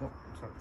Oh, sorry.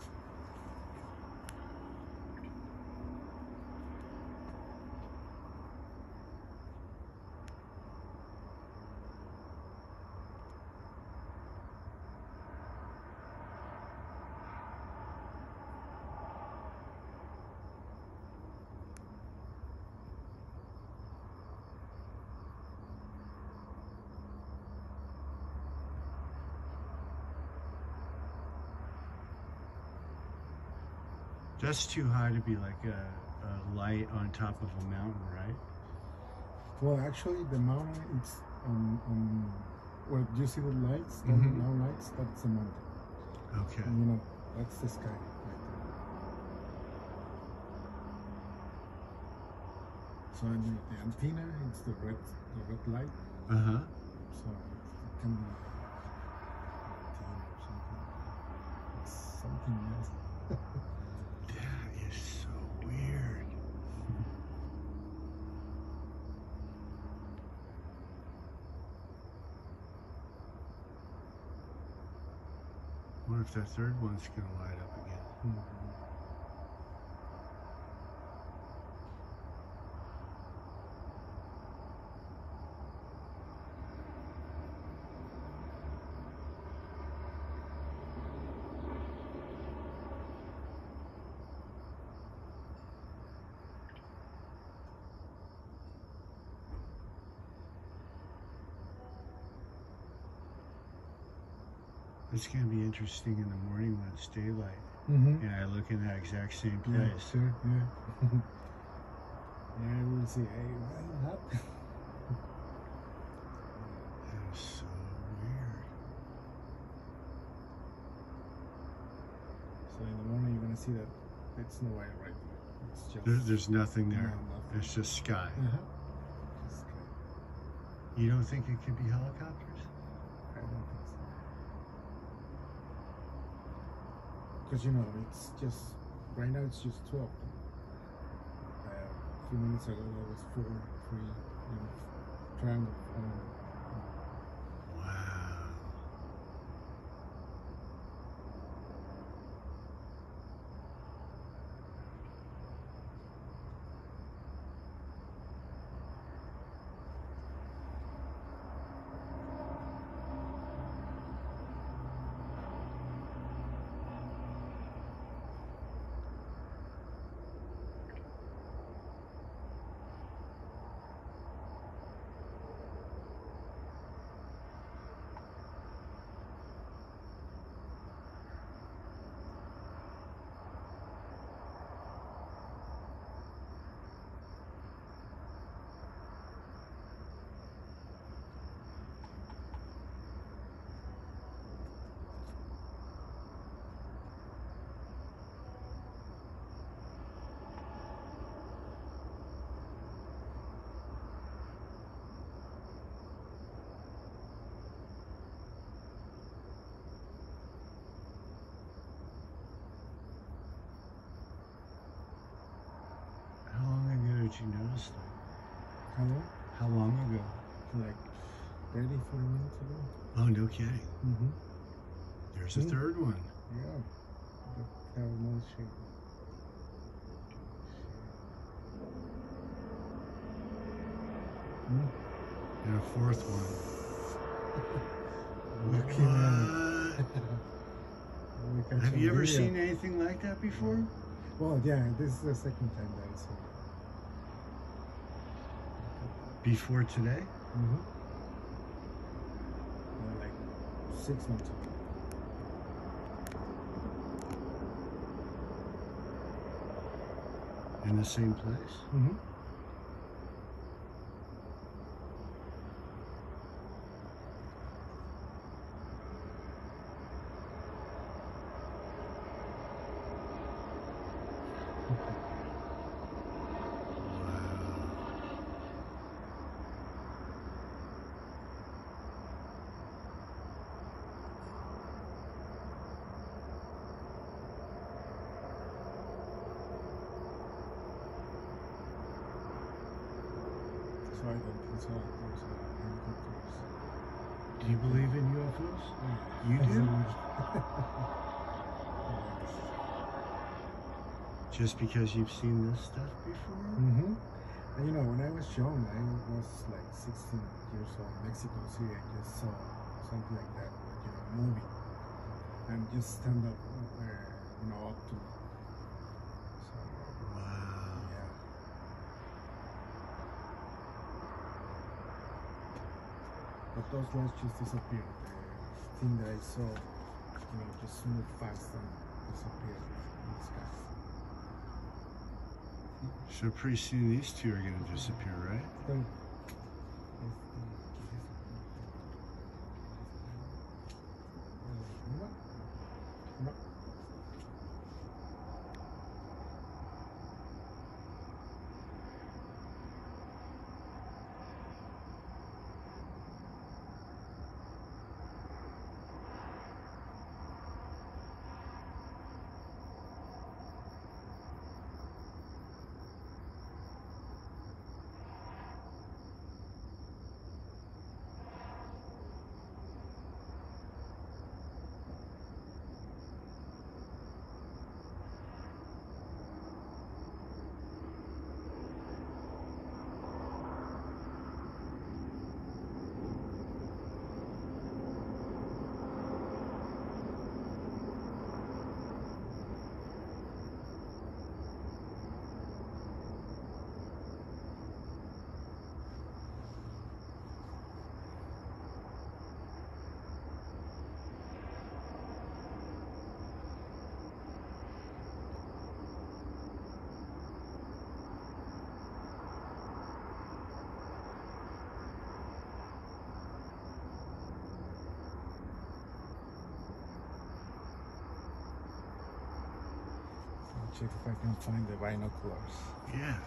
That's too high to be like a, a light on top of a mountain, right? Well, actually, the mountain it's on on where you see the lights, the Mhm. now lights. That's the mountain. Okay. And, you know, that's the sky. Right there. So and the, the antenna, it's the red, the red light. Uh huh. So it can be something. It's something else. That is so weird. What that third one's gonna light up again? Mhm. It's gonna be interesting in the morning when it's daylight Mhm. and I look in that exact same Yeah, place. sure, yeah. yeah, we'll see. Hey, what happened? That is so weird. So in the morning, you're gonna see that it's no light right there. It's just. There, there's nothing there. No, nothing. It's just sky. Uh-huh. Just sky. You don't think it could be helicopters? I don't think so. Because you know, it's just right now. It's just twelve. Uh, a few minutes ago, it was four, three, you know, triangle Wow. How long ago did you notice that? hello, How long ago? like 30, 40 minutes ago. Oh, no kidding. Mm-hmm. There's a Hmm. third one. Yeah. Have another shape. Mm. And a fourth one. Have you ever video. seen anything like that before? Well, yeah, this is the second time that I saw it. Before today? Mm-hmm. like six months ago. In the same place? Mm-hmm. So I don't think so. Helicopters. Do you believe in UFOs? Yeah. You do? Just because you've seen this stuff before? Mm-hmm. And you know, when I was young, I was like 16 years old in Mexico City. I just saw something like that, like in a movie, and just stand up, uh, you know, up to. So Wow. yeah. But those lights just disappeared. The thing that I saw, you know, just moved fast and disappeared in the sky. So pretty soon these two are gonna disappear, right? Then, no. Check if I can find the binoculars. Yeah.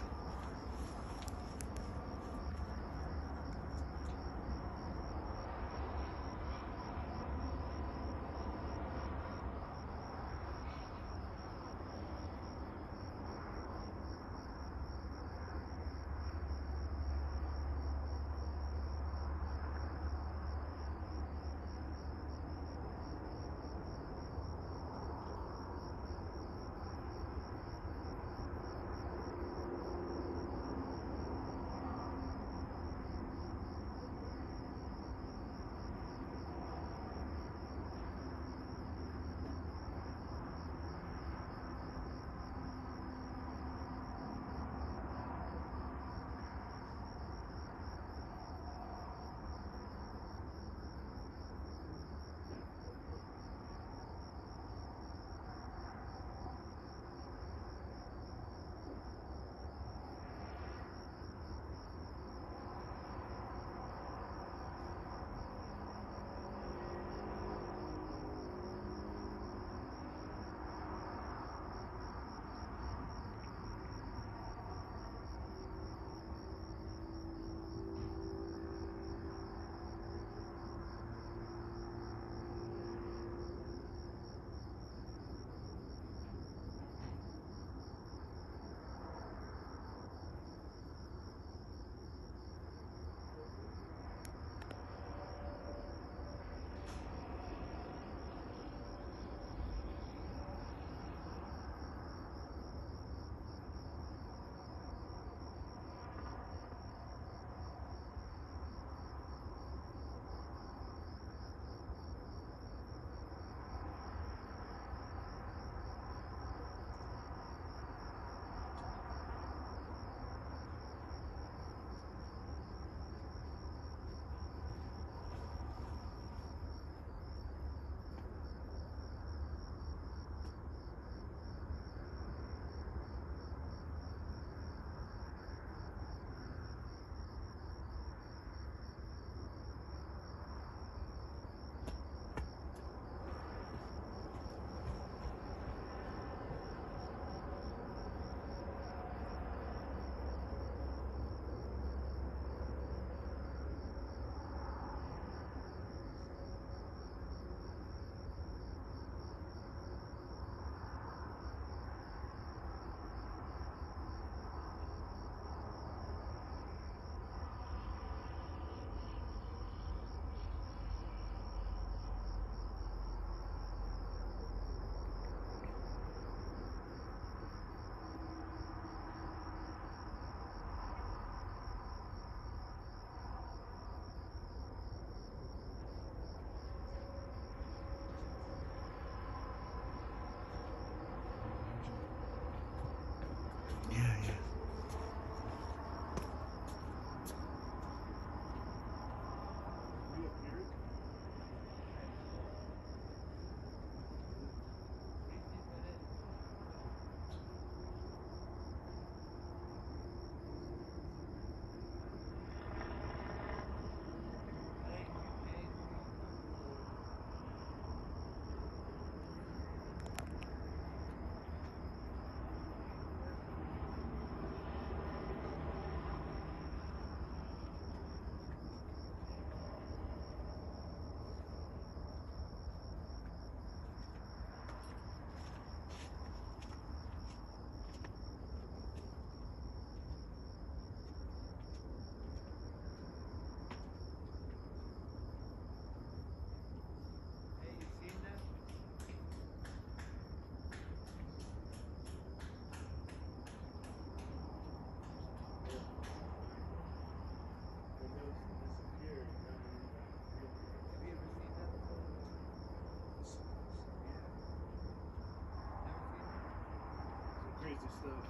Stuff.